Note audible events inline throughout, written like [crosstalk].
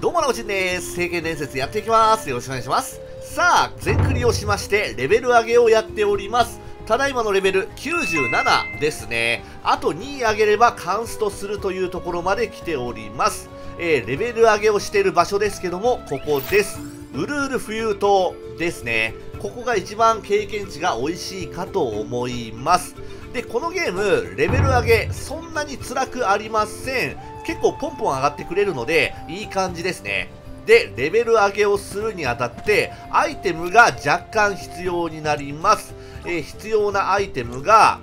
どうも、なおちんです。聖剣伝説やっていきます。よろしくお願いします。さあ、全クリをしまして、レベル上げをやっております。ただいまのレベル97ですね。あと2上げればカンストするというところまで来ております。えー、レベル上げをしている場所ですけども、ここです。ウルール浮遊島ですね。ここが一番経験値が美味しいかと思います。で、このゲーム、レベル上げ、そんなに辛くありません。結構ポンポン上がってくれるので、いい感じですね。で、レベル上げをするにあたって、アイテムが若干必要になります。えー、必要なアイテムが、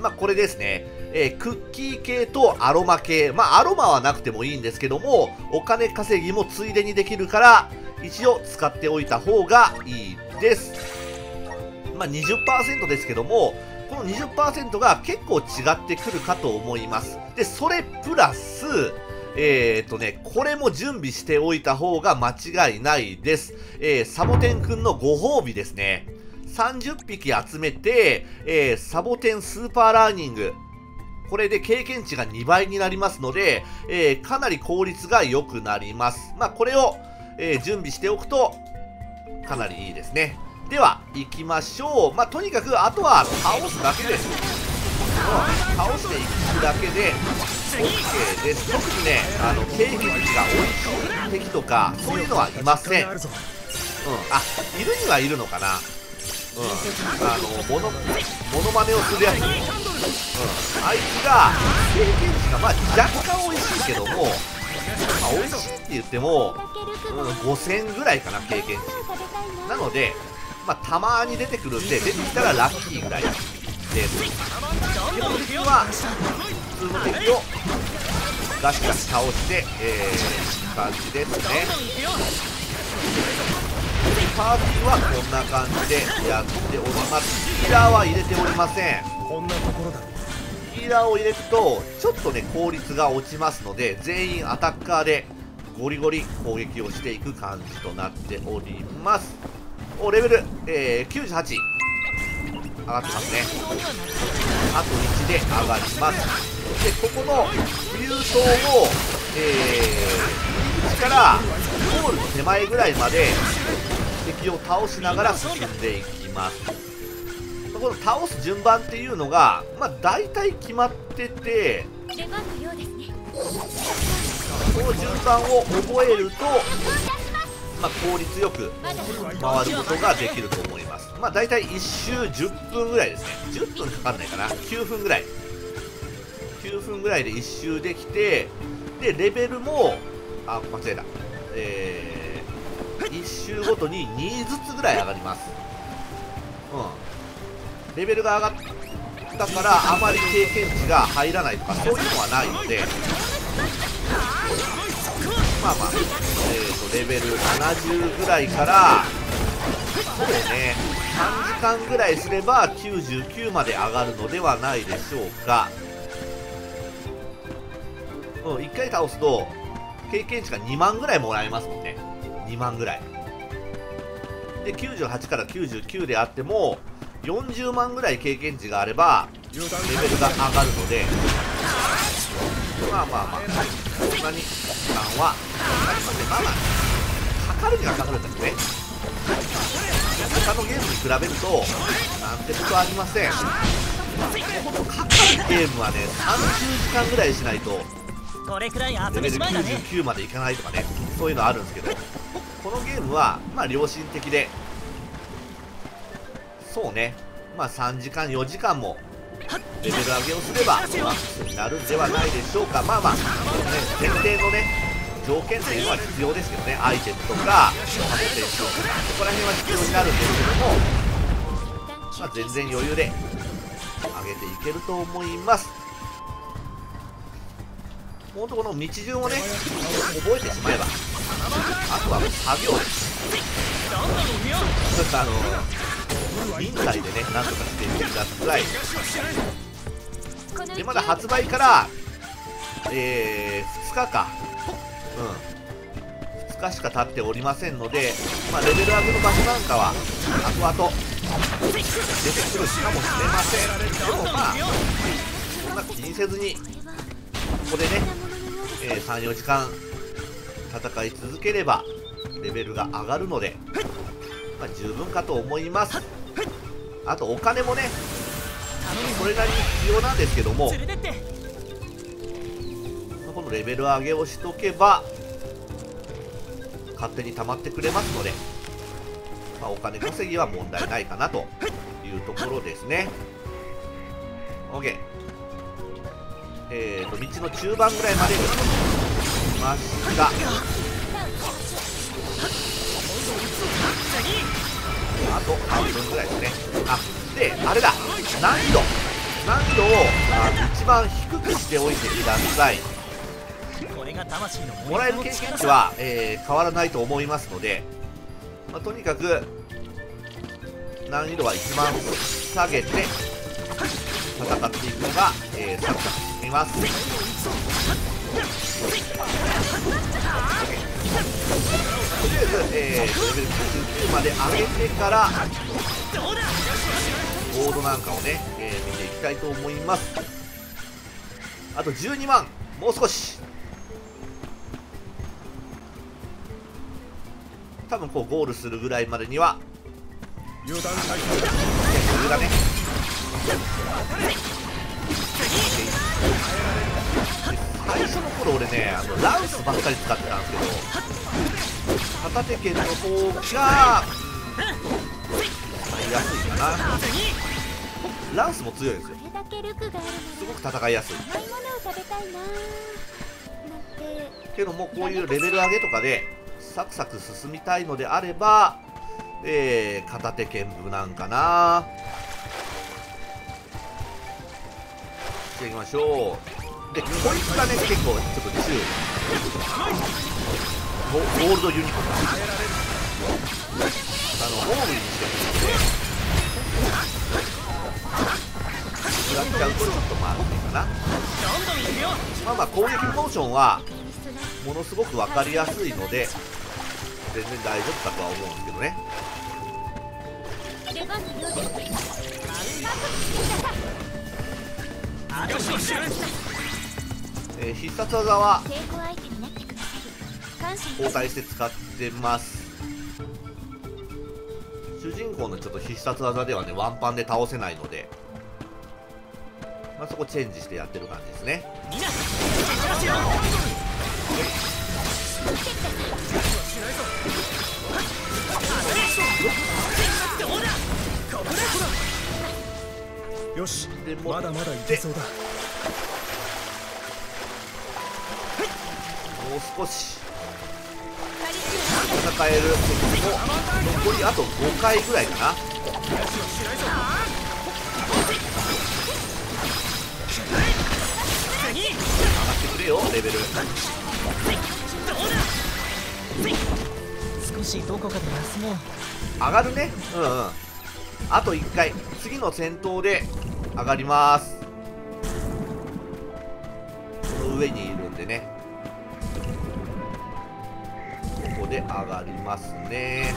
まあ、これですね。えー、クッキー系とアロマ系。まあ、アロマはなくてもいいんですけども、お金稼ぎもついでにできるから、一応使っておいた方がいいです。まあ、20%ですけども、この20%が結構違ってくるかと思います。で、それプラス、えーとね、これも準備しておいた方が間違いないです。えー、サボテンくんのご褒美ですね。30匹集めて、えー、サボテンスーパーラーニング。これで経験値が2倍になりますので、えー、かなり効率が良くなります。まあ、これを、え、準備しておくと、かなりいいですね。では、行きましょう。まあ、とにかく、あとは倒すだけです。うん、倒していくだけで、OK です。特にね、あの、経験値が美味しい敵とか、そういうのはいません。うん、あ、いるにはいるのかな。うん、あの、モノ、モノマネをするやつ。うん、あいつが、経験値が、まあ、若干美味しいけども、まあ、美味しいって言っても、うん、5000ぐらいかな、経験値。なので、まあ、たまに出てくるんで出てきたらラッキーぐらいですでこの敵は普通の敵をガシガシ倒して、えー、感じですね。パーティーはこんな感じでやっております。ヒーラーは入れておりません。こんなところだ。ヒーラーを入れるとちょっとね効率が落ちますので全員アタッカーでゴリゴリ攻撃をしていく感じとなっておりますおレベル、えー、98上がってますね。あと1で上がります。でここの浮遊塔を、えー、口からゴールの手前ぐらいまで敵を倒しながら進んでいきます。この倒す順番っていうのが、まあ、大体決まっててこの順番を覚えるとまあ、効率よく回ることができると思います。まあ、大体1周10分ぐらいですね。10分かかんないかな。9分ぐらい。9分ぐらいで1周できて、で、レベルも、あ、間違えた。えー、1周ごとに2ずつぐらい上がります。うん。レベルが上がったから、あまり経験値が入らないとか、そういうのはないので、まあまあ、えーと、レベル70ぐらいからそうね3時間ぐらいすれば99まで上がるのではないでしょうか。うん1回倒すと経験値が2万ぐらいもらえますもんね。2万ぐらい。で98から99であっても40万ぐらい経験値があればレベルが上がるので。まあまあまあ。んなに時間はかかりませんまあまあかかるにはかかるんですね他のゲームに比べるとなんてことありませんほとかかるゲームはね30時間ぐらいしないとレベル99までいかないとかねそういうのあるんですけどこのゲームはまあ良心的でそうねまあ3時間4時間もレベル上げをすればマックスになるんではないでしょうか。まあまあ、ね、前提のね条件っていうのは必要ですけどね。アイテムとかサボテンとかそこら辺は必要になるんですけども、まあ、全然余裕で上げていけると思います。ほんとこの道順をね覚えてしまえばあとはもう作業です。ちょっとあの忍耐でねなんとかしていってください。で。まだ発売からえー、2日か。うん。2日しか経っておりませんので、まあ、レベル上げの場所なんかは後々出てくるかもしれません。でもまあそんな気にせずにここでね、えー、34時間戦い続ければレベルが上がるので、まあ、十分かと思います。あとお金もねそれなりに必要なんですけども。このレベル上げをしとけば勝手に溜まってくれますので、まあ、お金稼ぎは問題ないかなというところですね。OK えーと道の中盤ぐらいまで来ましたあと半分ぐらいですねあであれだ難易度難易度をあ一番低くしておいてくださいもらえる経験値は、えー、変わらないと思いますので、まあ、とにかく難易度は一番下げて戦っていくのが、えー、サクサク進みますえ、えー、レベル99まで上げてからボードなんかをね、えー、見ていきたいと思います。あと12万もう少し。多分こうゴールするぐらいまでには油断大余だね最初の頃俺ねあのランスばっかり使ってたんですけど片手剣の方が安いやすいかなランスも強いですよ。すごく戦いやすい。けどもこういうレベル上げとかでサクサク進みたいのであれば、えー、片手剣無難かな。していきましょう。でこいつがね結構ちょっと強い。ゴゴールドユニコーン。あのホームにして。るので食らっちゃうとちょっとまずいかなまあまあ攻撃モーションはものすごく分かりやすいので全然大丈夫かとは思うんですけどね。よしよし。えー、必殺技は交代して使ってます。主人公のちょっと必殺技ではねワンパンで倒せないので、まあ、そこチェンジしてやってる感じですね。よしまだまだいけそうだもう少し戦える敵も残りあと5回ぐらいかな。上がってくれよレベル。少しどこかで休もう上がるね。うんうん。あと1回。次の戦闘で上がります。この上にいるんでね。で上がりますね。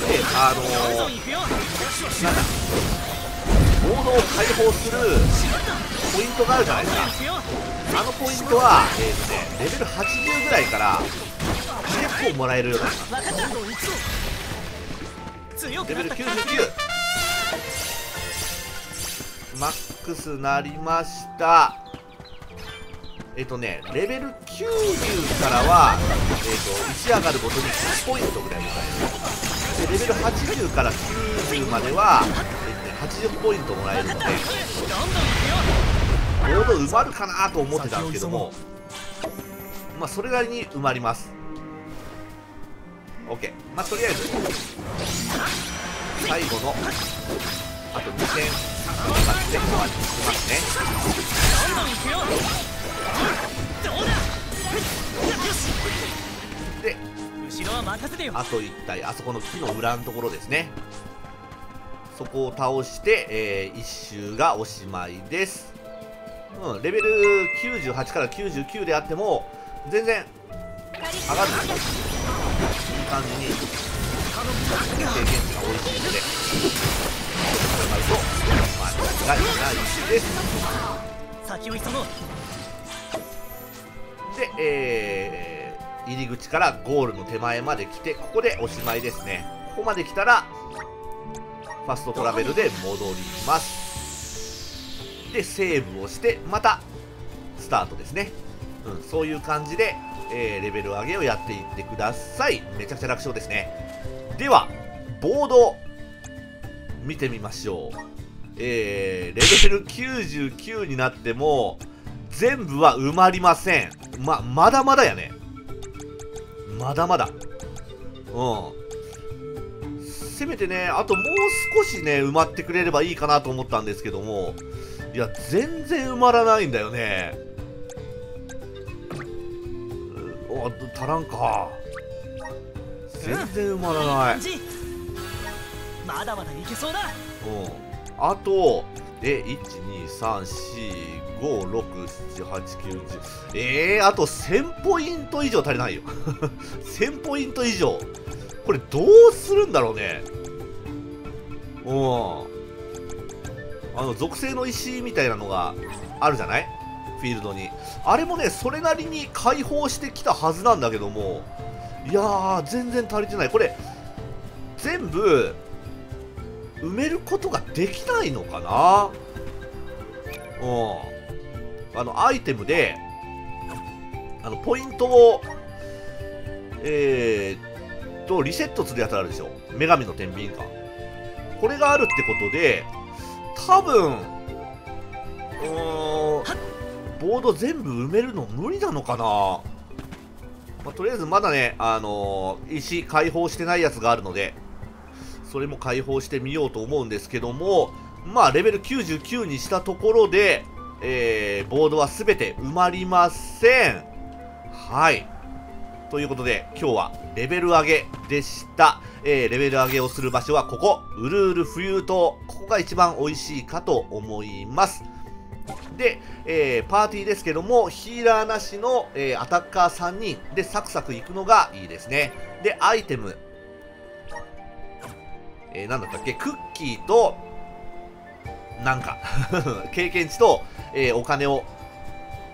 であのー、なんだボードを解放するポイントがあるじゃないですか。あのポイントは、えーとね、レベル80ぐらいから結構もらえるようになりますレベル99マックスなりました。えっ、とねレベル90からは、えーと、1上がるごとに1ポイントぐらいもらえる。でレベル80から90までは、えーとね、80ポイントもらえるのでボード埋まるかなと思ってたんですけどもまあそれなりに埋まります。OK まあとりあえず最後のあと2戦使って終わりにしますね。であと1体あそこの木の裏のところですね。そこを倒して、えー、1周がおしまいです。うんレベル98から99であっても全然上がるんですよ。感じに。経験値が美味しいので。これまると間違いないです。先を急ごうでえー、入り口からゴールの手前まで来て、ここでおしまいですね。ここまで来たら、ファストトラベルで戻ります。で、セーブをして、また、スタートですね。うん、そういう感じで、えー、レベル上げをやっていってください。めちゃくちゃ楽勝ですね。では、ボード、見てみましょう。えー、レベル99になっても、全部は埋まりません。ま、まだまだやね。まだまだ。うん。せめてね、あともう少しね、埋まってくれればいいかなと思ったんですけども、いや、全然埋まらないんだよね。お、足らんか。全然埋まらない。まだまだいけそうだ。うん。あと、え、1、2、3、4、5、6、7、8、9、10。えー、あと1000ポイント以上足りないよ。[laughs] 1000ポイント以上。これどうするんだろうね。うん。あの、属性の石みたいなのがあるじゃない？フィールドに。あれもね、それなりに解放してきたはずなんだけども、いやー、全然足りてない。これ、全部、埋めることができないのかな？うん。あのアイテムであのポイントをえー、とリセットするやつあるでしょ。女神の天秤か。これがあるってことで多分うーんボード全部埋めるの無理なのかな、まあ、とりあえずまだね、あのー、石解放してないやつがあるのでそれも解放してみようと思うんですけども、まあ、レベル99にしたところで、えー、ボードは全て埋まりません。はい。ということで、今日はレベル上げでした。えー、レベル上げをする場所はここ、ウルール浮遊島。ここが一番美味しいかと思います。で、えー、パーティーですけども、ヒーラーなしの、えー、アタッカー3人でサクサクいくのがいいですね。で、アイテム、えー、なんだったっけ、クッキーと、なんか [laughs] 経験値と、えー、お金を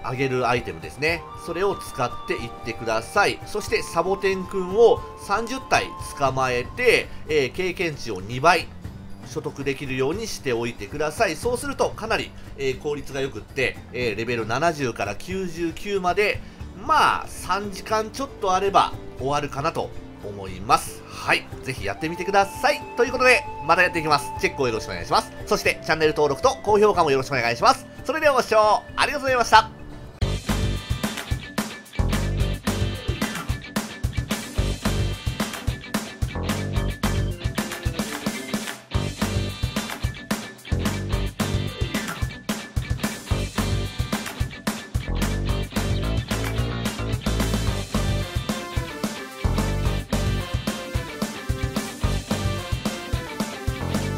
あげるアイテムですね。それを使っていってください。そしてサボテンくんを30体捕まえて、えー、経験値を2倍所得できるようにしておいてください。そうするとかなり、えー、効率が良くって、えー、レベル70から99まで、まあ3時間ちょっとあれば終わるかなと思います。はい。ぜひやってみてください。ということで、またやっていきます。チェックをよろしくお願いします。そして、チャンネル登録と高評価もよろしくお願いします。それではご視聴ありがとうございました。